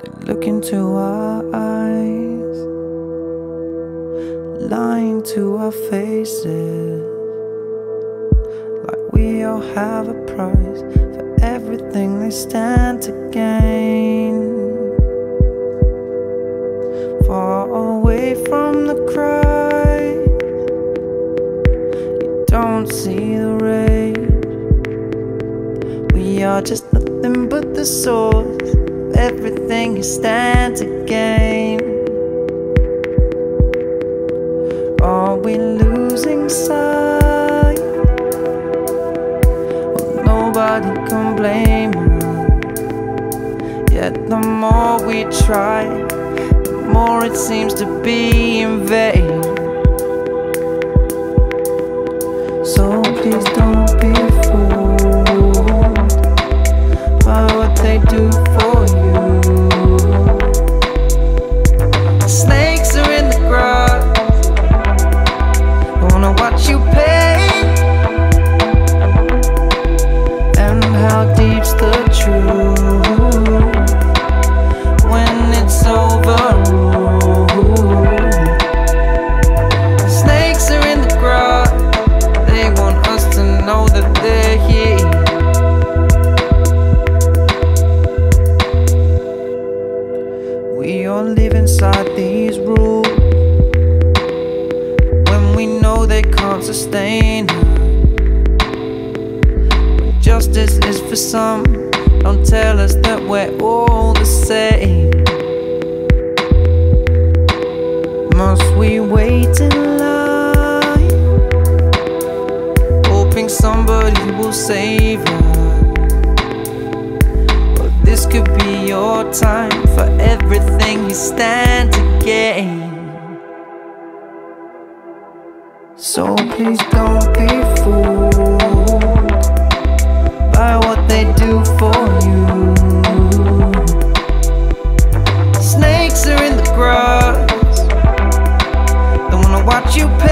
They look into our eyes, lying to our faces, like we all have a price for everything they stand to gain. Far away from the crowd, you don't see the rage. We are just nothing but the source everything you stand to gain. Are we losing sight? Well, nobody can blame us. Yet the more we try, the more it seems to be in vain. Sustain us. Justice is for some, don't tell us that we're all the same. Must we wait in line, hoping somebody will save us? But this could be your time for everything you stand to gain. So please don't be fooled by what they do for you. Snakes are in the grass, don't wanna watch you pay.